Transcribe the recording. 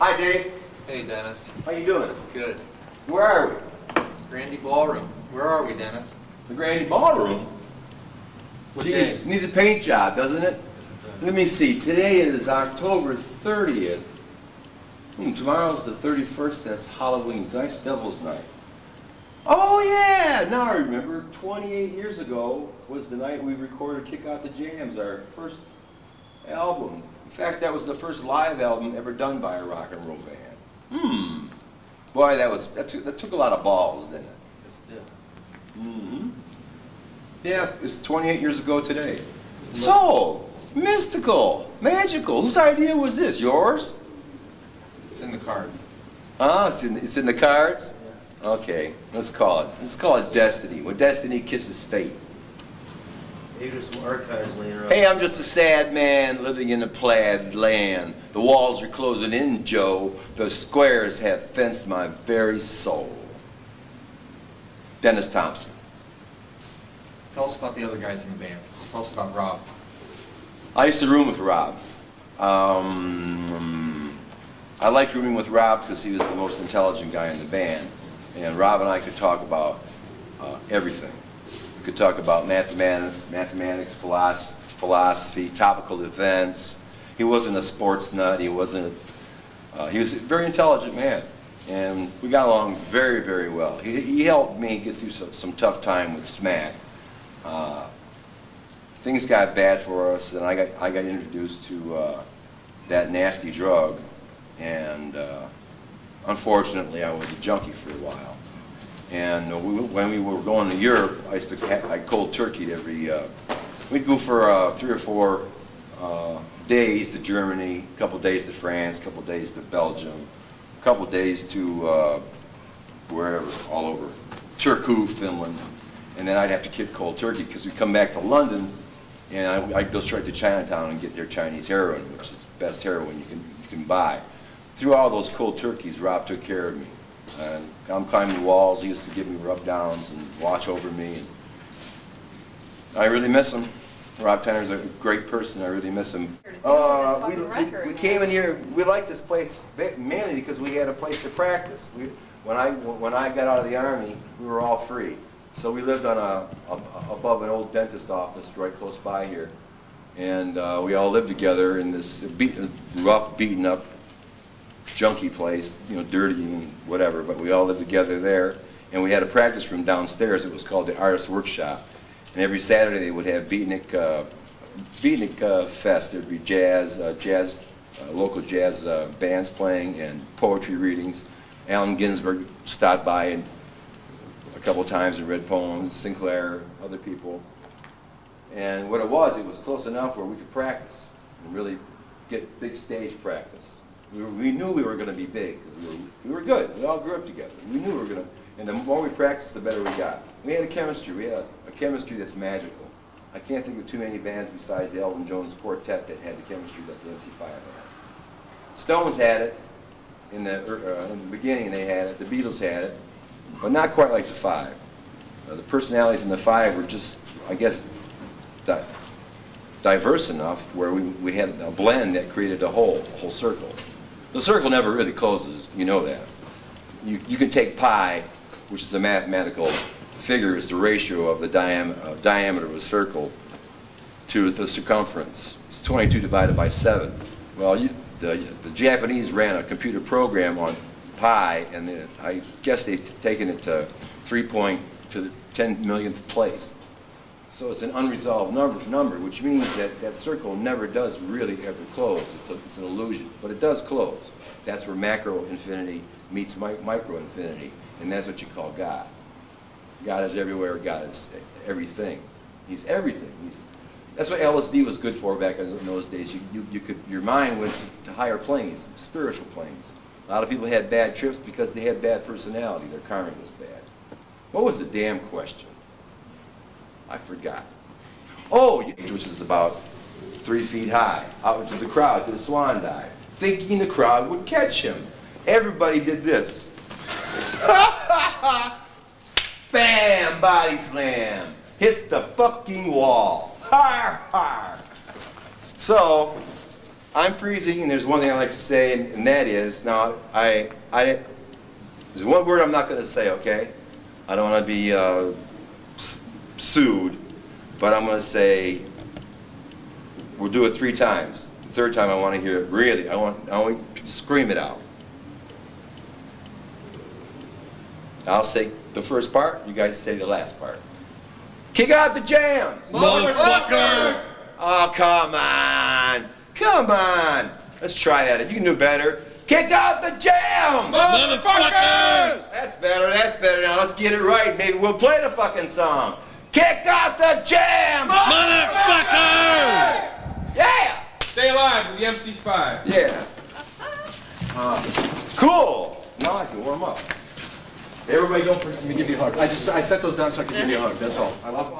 Hi, Dave. Hey, Dennis. How you doing? Good. Where are we? Grande Ballroom. Where are we, Dennis? The Grande Ballroom. What day? needs a paint job, doesn't it? Yes, it does. Let me see. Today is October 30th. Hmm, tomorrow's the 31st. That's Halloween. Tonight's Devil's Night. Oh, yeah! Now I remember. 28 years ago was the night we recorded Kick Out the Jams, our first album. In fact, that was the first live album ever done by a rock and roll band. Hmm. Boy, that was that took, that took a lot of balls, didn't it? Yes, it did. hmm Yeah, it's 28 years ago today. So, mystical, magical. Whose idea was this? Yours? It's in the cards. Ah, it's in, it's in the cards? Okay, let's call it. Let's call it destiny. When destiny kisses fate. Maybe there's some archives laying around. Hey, I'm just a sad man living in a plaid land. The walls are closing in, Joe. The squares have fenced my very soul. Dennis Thompson. Tell us about the other guys in the band. Tell us about Rob. I used to room with Rob. Um, I liked rooming with Rob because he was the most intelligent guy in the band. And Rob and I could talk about uh, everything. Could talk about mathematics, mathematics, philosophy, philosophy, topical events. He wasn't a sports nut. He wasn't. Uh, he was a very intelligent man, and we got along very, very well. He, he helped me get through some, some tough time with Smack. Uh, things got bad for us, and I got I got introduced to uh, that nasty drug, and uh, unfortunately, I was a junkie for a while. And we, when we were going to Europe, I used to I cold turkeyed every. Uh, we'd go for uh, three or four uh, days to Germany, a couple days to France, a couple days to Belgium, a couple days to uh, wherever, all over, Turku, Finland, and then I'd have to kick cold turkey because we'd come back to London, and I, I'd go straight to Chinatown and get their Chinese heroin, which is the best heroin you can you can buy. Through all those cold turkeys, Rob took care of me. And I'm climbing walls. He used to give me rub downs and watch over me. And I really miss him. Rob Tyner's a great person. I really miss him. Uh, we, we, we came in here. We liked this place mainly because we had a place to practice. We, when I when I got out of the army, we were all free. So we lived on a, a above an old dentist office right close by here, and uh, we all lived together in this beat, rough, beaten up junky place, you know, dirty and whatever, but we all lived together there. And we had a practice room downstairs. It was called the Artist Workshop. And every Saturday they would have Beatnik, uh, Beatnik uh, Fest. There'd be jazz, uh, jazz, uh, local jazz uh, bands playing and poetry readings. Allen Ginsberg stopped by and a couple times and read poems, Sinclair, other people. And what it was, it was close enough where we could practice and really get big stage practice. We, we knew we were going to be big because we were, we were good. We all grew up together. We knew we were going to, and the more we practiced, the better we got. We had a chemistry. We had a, a chemistry that's magical. I can't think of too many bands besides the Elvin Jones Quartet that had the chemistry that the MC5 had. Stones had it in the, er, uh, in the beginning. They had it. The Beatles had it, but not quite like the Five. Uh, the personalities in the Five were just, I guess, di diverse enough where we, we had a blend that created a whole, a whole circle. The circle never really closes, you know that. You, you can take pi, which is a mathematical figure, is the ratio of the diam uh, diameter of a circle to the circumference. It's 22 divided by 7. Well, you, the, the Japanese ran a computer program on pi, and I guess they've taken it to 3 point to the 10 millionth place. So it's an unresolved number, number, which means that that circle never does really ever close. It's, a, it's an illusion, but it does close. That's where macro infinity meets mi micro infinity, and that's what you call God. God is everywhere. God is everything. He's everything. He's, that's what LSD was good for back in those days. You, you, you could, your mind went to higher planes, spiritual planes. A lot of people had bad trips because they had bad personality. Their karma was bad. What was the damn question? I forgot. Oh, which is about three feet high, out into the crowd, did a swan dive, thinking the crowd would catch him. Everybody did this. Bam! Body slam. Hits the fucking wall. Har, har. So, I'm freezing, and there's one thing I like to say, and that is, now, I, I, there's one word I'm not gonna say, okay? I don't wanna be, uh, sued, but I'm gonna say, we'll do it three times. The third time, I wanna hear it really, I want, I want to scream it out. I'll say the first part, you guys say the last part. Kick out the jams! Motherfuckers! Oh, come on. Come on. Let's try that. You can do better. Kick out the jam! Motherfuckers! That's better. That's better. Now let's get it right. Maybe we'll play the fucking song. Kick out the jam! Motherfuckers! Yeah! Stay alive with the MC5. Yeah. Uh, cool. Now I can warm up. Everybody go for Let me give you a hug. I just, I set those down so I can give you a hug, that's all. I wasn't-